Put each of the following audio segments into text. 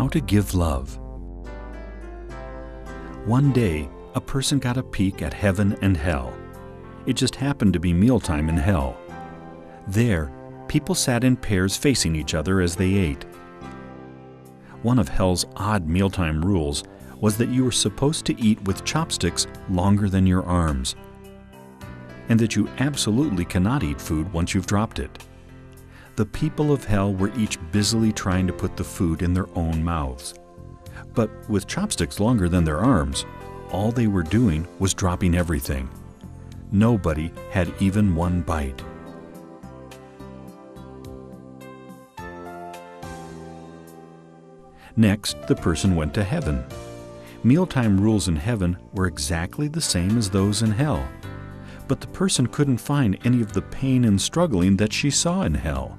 How to Give Love. One day, a person got a peek at heaven and hell. It just happened to be mealtime in hell. There, people sat in pairs facing each other as they ate. One of hell's odd mealtime rules was that you were supposed to eat with chopsticks longer than your arms, and that you absolutely cannot eat food once you've dropped it. The people of hell were each busily trying to put the food in their own mouths. But with chopsticks longer than their arms, all they were doing was dropping everything. Nobody had even one bite. Next, the person went to heaven. Mealtime rules in heaven were exactly the same as those in hell, but the person couldn't find any of the pain and struggling that she saw in hell.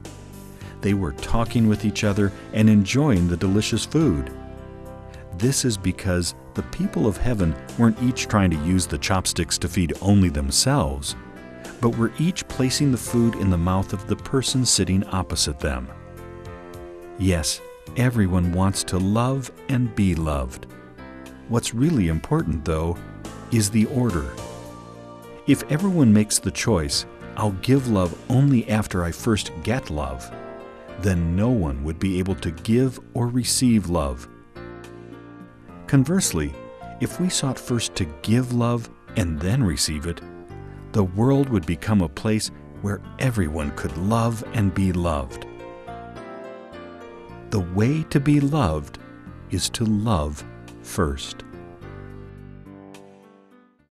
They were talking with each other and enjoying the delicious food. This is because the people of heaven weren't each trying to use the chopsticks to feed only themselves, but were each placing the food in the mouth of the person sitting opposite them. Yes, everyone wants to love and be loved. What's really important, though, is the order. If everyone makes the choice, I'll give love only after I first get love, then no one would be able to give or receive love. Conversely, if we sought first to give love and then receive it, the world would become a place where everyone could love and be loved. The way to be loved is to love first.